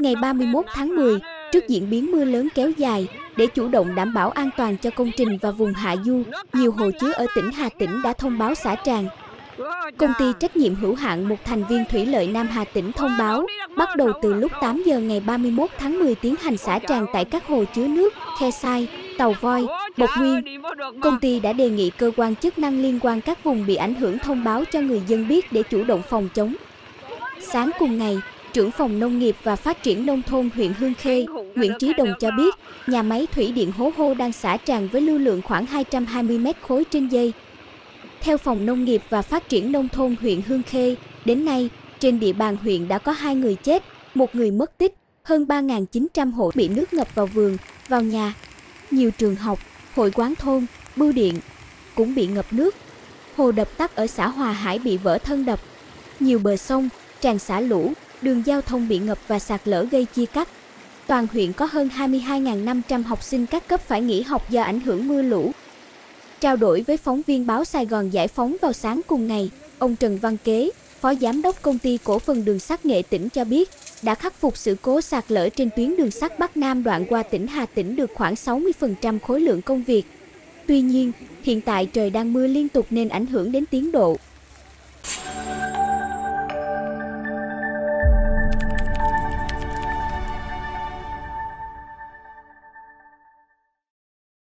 Ngày 31 tháng 10, trước diễn biến mưa lớn kéo dài, để chủ động đảm bảo an toàn cho công trình và vùng hạ du, nhiều hồ chứa ở tỉnh Hà Tĩnh đã thông báo xả tràn. Công ty trách nhiệm hữu hạn một thành viên thủy lợi Nam Hà Tĩnh thông báo, bắt đầu từ lúc 8 giờ ngày 31 tháng 10 tiến hành xả tràn tại các hồ chứa nước, khe sai, tàu voi, bộc nguyên. Công ty đã đề nghị cơ quan chức năng liên quan các vùng bị ảnh hưởng thông báo cho người dân biết để chủ động phòng chống. Sáng cùng ngày, trưởng phòng nông nghiệp và phát triển nông thôn huyện Hương Khê, Nguyễn Trí Đồng cho biết, nhà máy thủy điện Hố Hô đang xả tràn với lưu lượng khoảng 220 mét khối trên giây. Theo phòng nông nghiệp và phát triển nông thôn huyện Hương Khê, đến nay, trên địa bàn huyện đã có hai người chết, một người mất tích, hơn 3.900 hộ bị nước ngập vào vườn, vào nhà. Nhiều trường học, hội quán thôn, bưu điện cũng bị ngập nước. Hồ đập tắc ở xã Hòa Hải bị vỡ thân đập. Nhiều bờ sông, tràn xả lũ, đường giao thông bị ngập và sạt lở gây chia cắt. Toàn huyện có hơn 22.500 học sinh các cấp phải nghỉ học do ảnh hưởng mưa lũ. Trao đổi với phóng viên báo Sài Gòn Giải phóng vào sáng cùng ngày, ông Trần Văn Kế, Phó Giám đốc Công ty Cổ phần Đường sắt Nghệ Tĩnh cho biết, đã khắc phục sự cố sạt lở trên tuyến đường sắt Bắc Nam đoạn qua tỉnh Hà Tĩnh được khoảng 60% khối lượng công việc. Tuy nhiên, hiện tại trời đang mưa liên tục nên ảnh hưởng đến tiến độ,